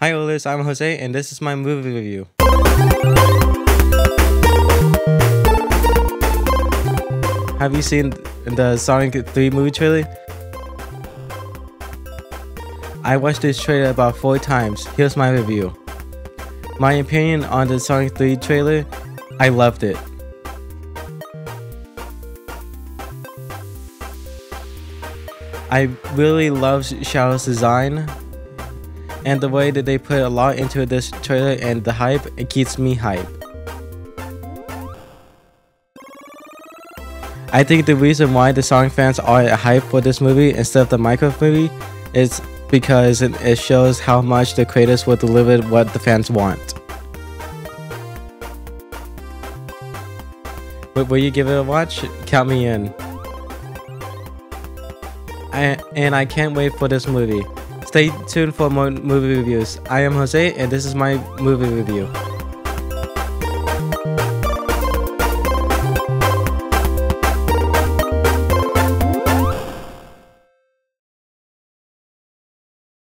Hi, Oilers. I'm Jose, and this is my movie review. Have you seen the Sonic 3 movie trailer? I watched this trailer about four times. Here's my review. My opinion on the Sonic 3 trailer, I loved it. I really love Shadow's design and the way that they put a lot into this trailer and the hype, it keeps me hype. I think the reason why the Sonic fans are hyped for this movie instead of the Minecraft movie is because it shows how much the creators will deliver what the fans want. But will you give it a watch? Count me in. I, and I can't wait for this movie. Stay tuned for more movie reviews. I am Jose and this is my movie review.